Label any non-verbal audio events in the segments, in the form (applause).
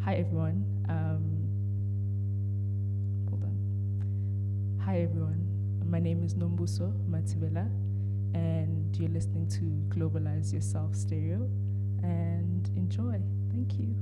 Hi everyone. Um, hold on. Hi everyone. My name is Nombuso Mathibela, and you're listening to Globalize Yourself Stereo. And enjoy. Thank you.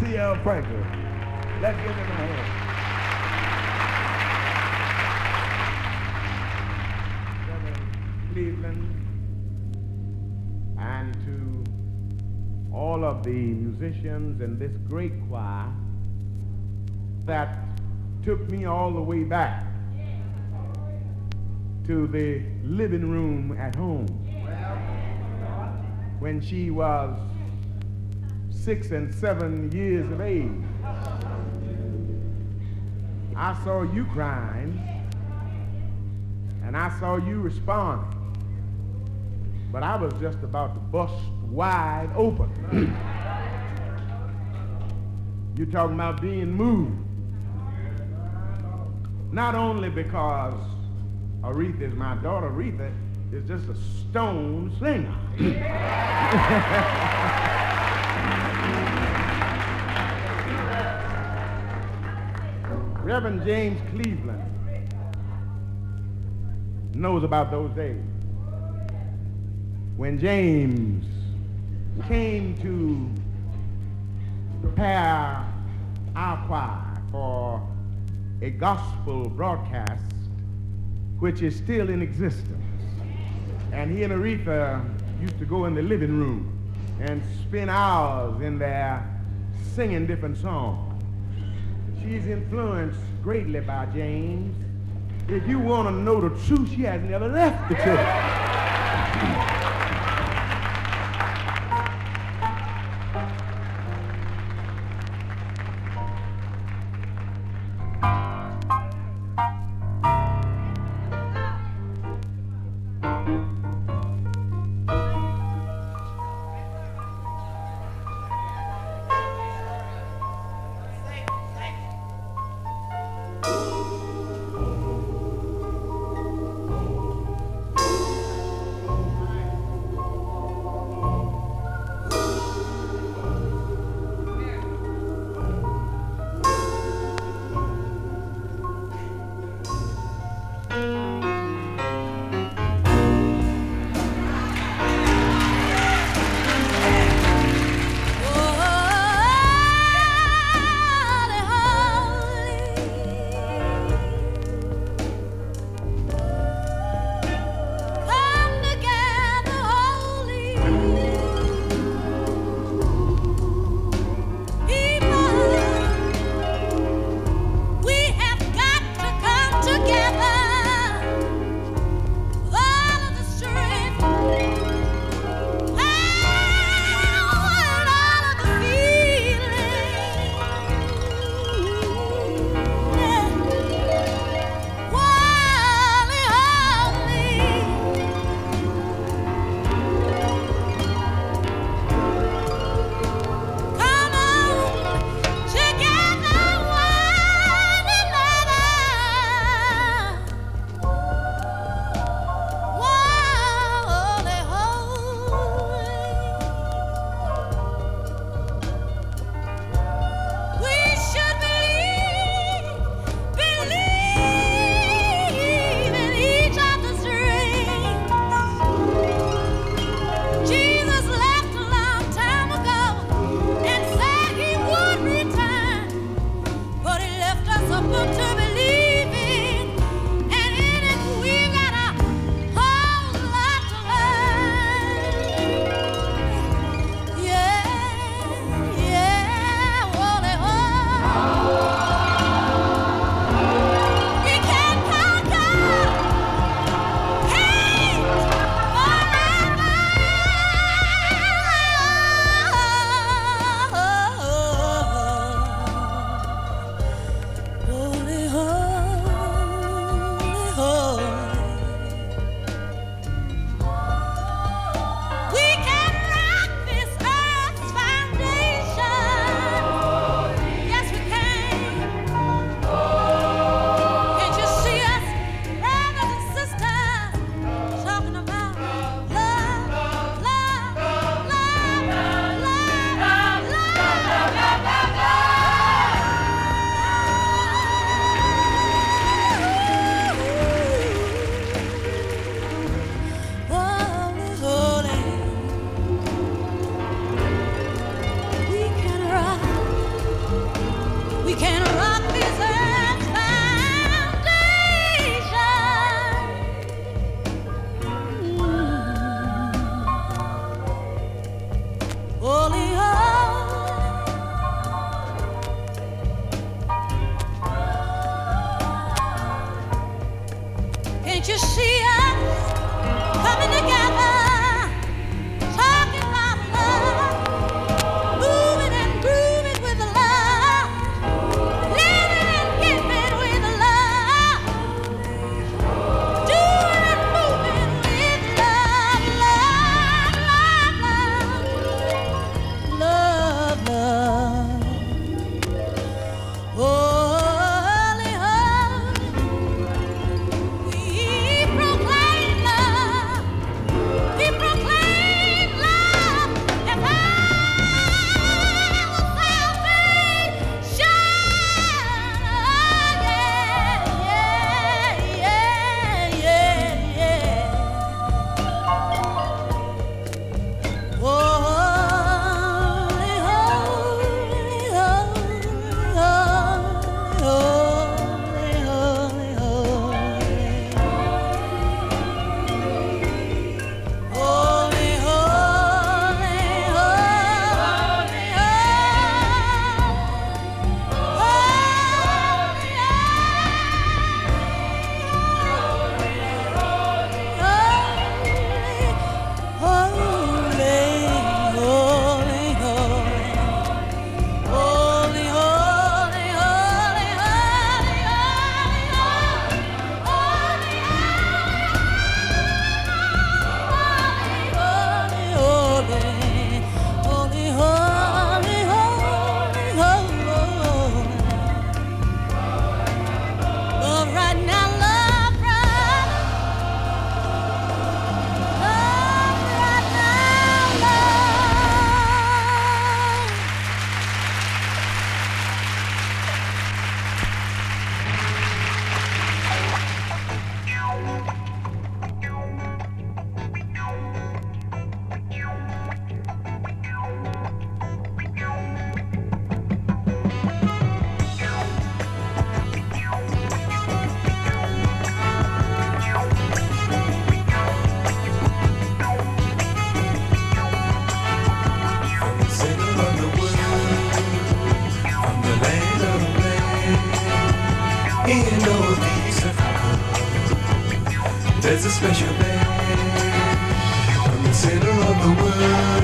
C.L. Franklin. Let's give him a hand. Cleveland and to all of the musicians in this great choir that took me all the way back to the living room at home when she was six and seven years of age. I saw you crying, and I saw you responding. But I was just about to bust wide open. (clears throat) You're talking about being moved. Not only because Aretha is my daughter, Aretha is just a stone singer. (laughs) Reverend James Cleveland knows about those days when James came to prepare our choir for a gospel broadcast which is still in existence. And he and Aretha used to go in the living room and spend hours in there singing different songs. She's influenced greatly by James. If you want to know the truth, she has never left the church. in Indonesia There's a special band From the center of the world.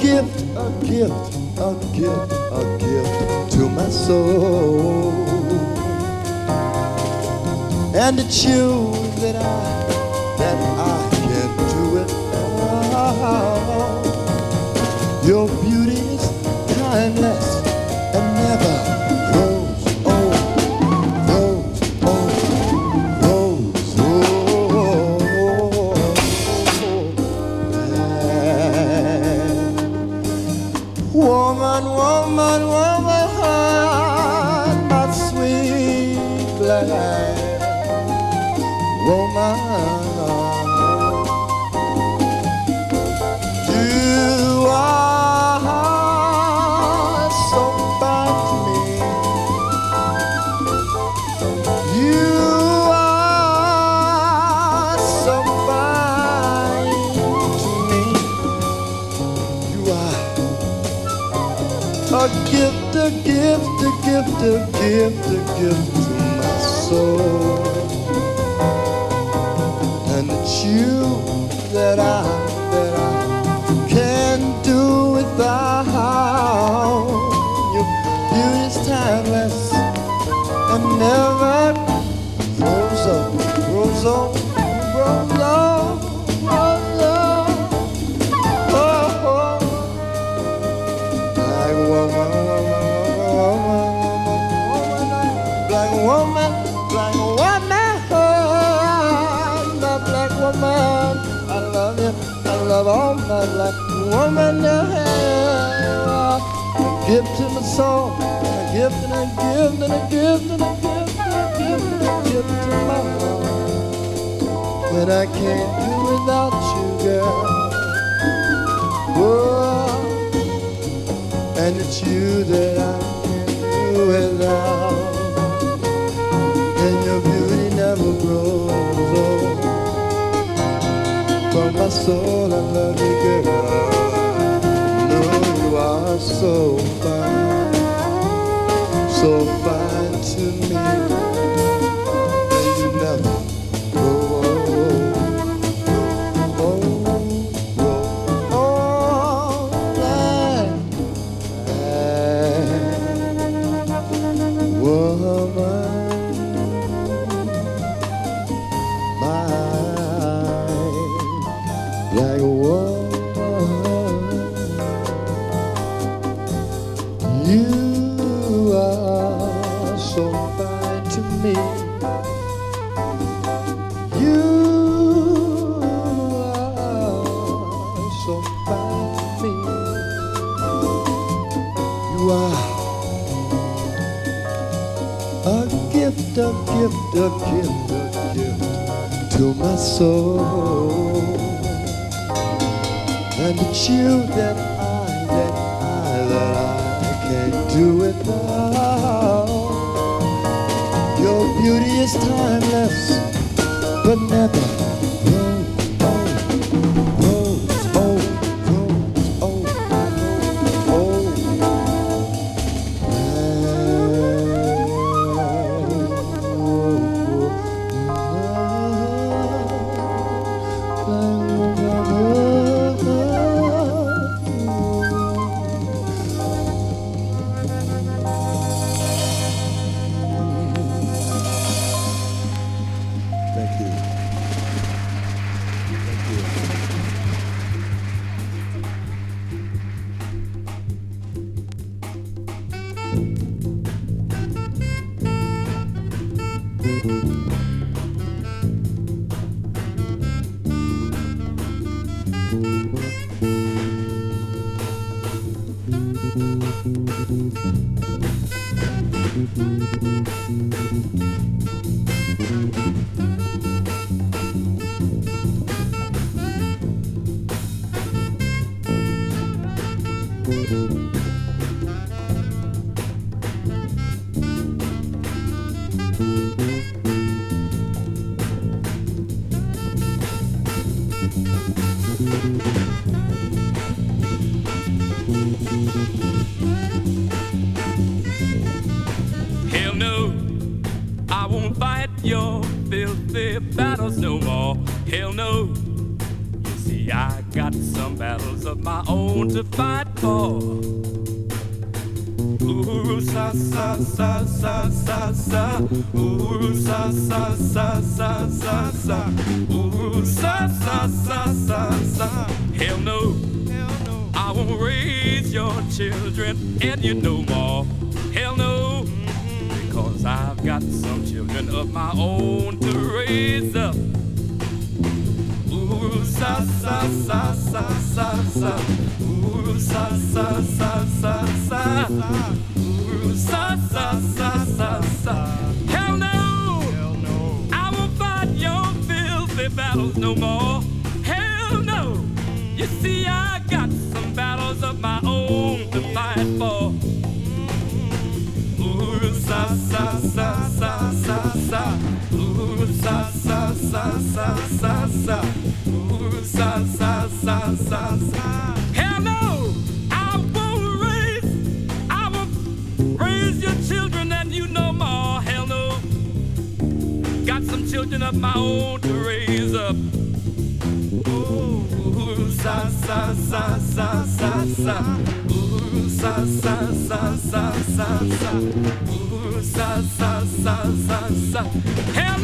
gift, a gift, a gift, a gift to my soul. And it's you that I, that I can do it all. Your beauty is timeless. give the gift to my soul. Gift to my soul, a gift and a gift and a gift and a gift and a gift and a gift to my heart. When I can't do without you, girl. Whoa. And it's you that I can't do without. And your beauty never grows old. From my soul, I love you, girl. So fine, so fine to me. It's you that I, that I, that I can't do without. Your beauty is timeless, but never grows battles no more. Hell no! You see, I got some battles of my own to fight for. Ooh, sa sa sa sa sa sa. Ooh, sa sa sa sa sa sa. Ooh, sa sa sa sa sa. Hell no! I won't raise, I won't raise your children and you no children of my own to raise up. Ooh, sa sa sa sa sa sa. Ooh, sa sa sa sa sa sa. Ooh, sa sa sa sa sa. Hell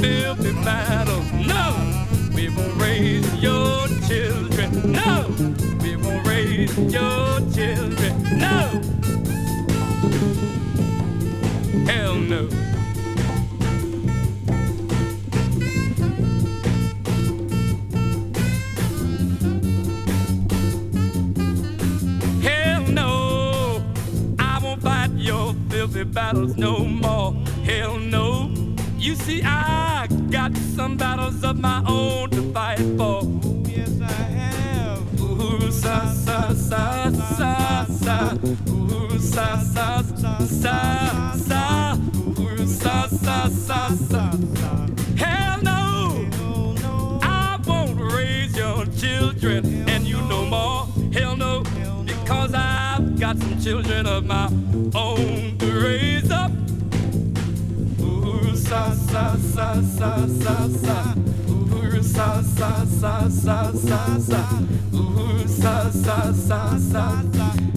filthy battles. No, we won't raise your children. No, we won't raise your children. No. Hell no. Hell no. I won't fight your filthy battles no more. Hell see, I got some battles of my own to fight for. Yes, I have. Ooh, sa sa sa sa sa. Ooh, sa sa sa sa sa. Ooh, sa sa sa sa. Hell no. Oh, no. I won't raise your children, and you no more. Hell no, because I've got some children of my own to raise up. Sa sa sa sa sa sa. Ooh, sa sa sa sa sa sa. Ooh, sa sa sa sa sa.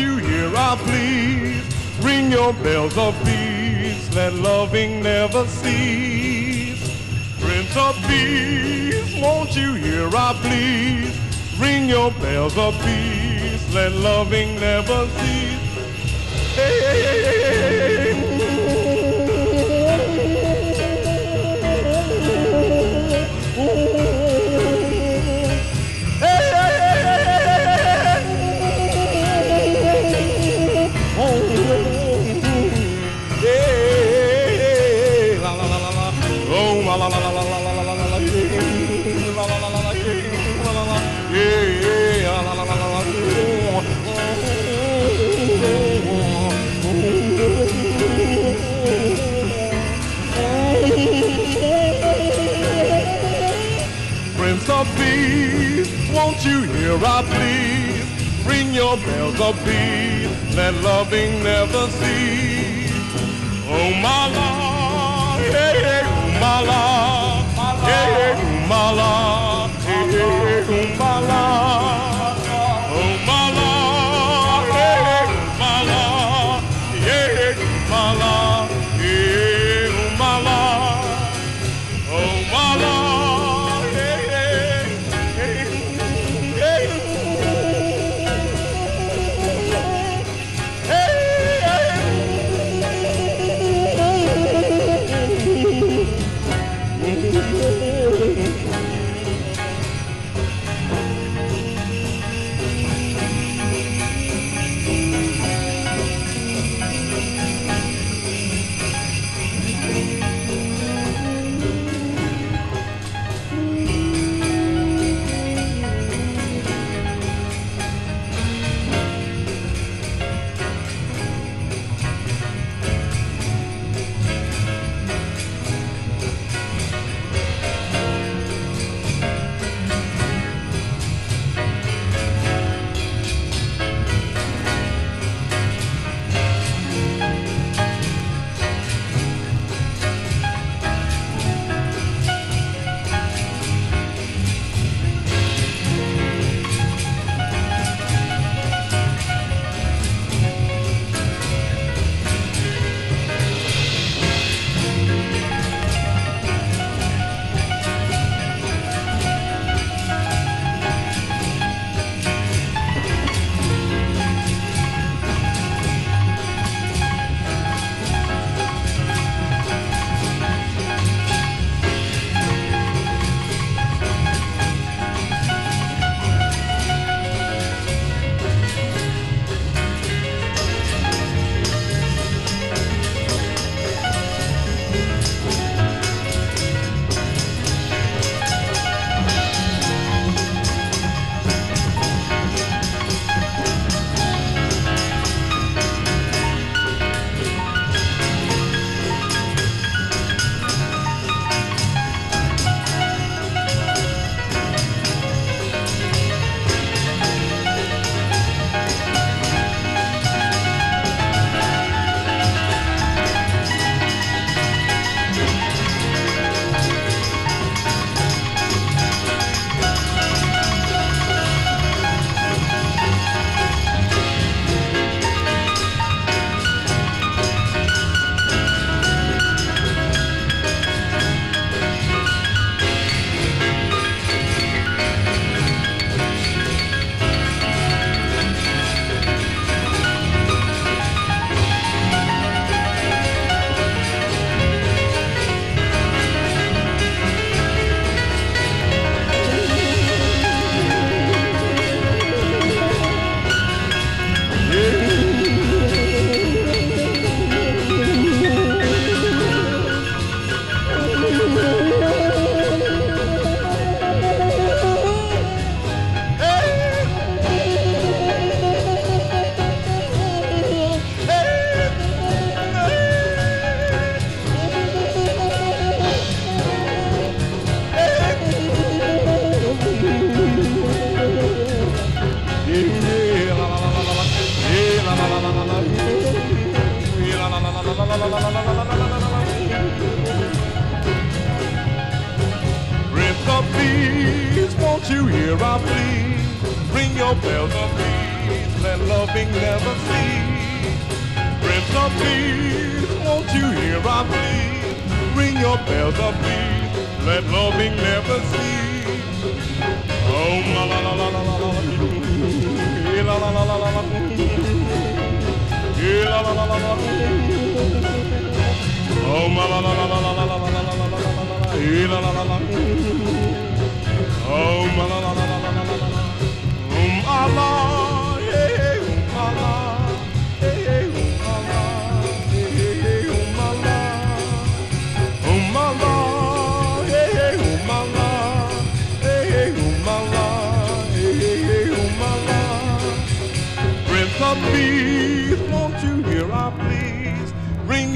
you hear? I please Ring your bells of peace That loving never cease Prince of Peace Won't you hear? I please Ring your bells of peace let loving never cease. Hey, hey, hey, Won't you hear I plead? Ring your bells of peace. Let loving never cease. Oh my Lord, hey, hey, oh my Lord, hey, hey, oh my Lord, hey, hey, oh my Lord.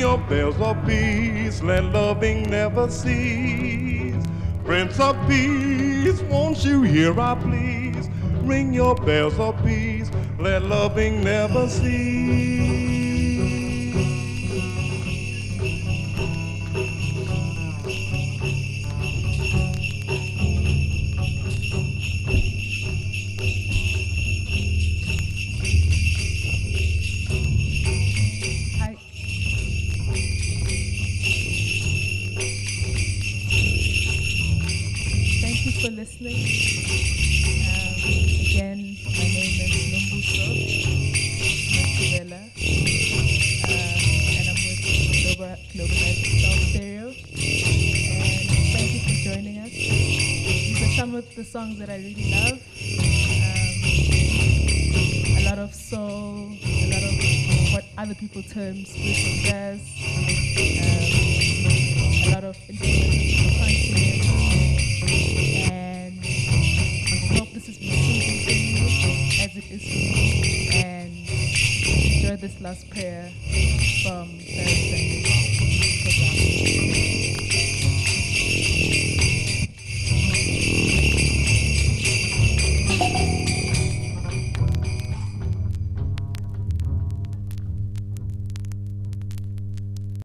your bells of peace, let loving never cease. Prince of Peace, won't you hear I please? Ring your bells of peace, let loving never cease.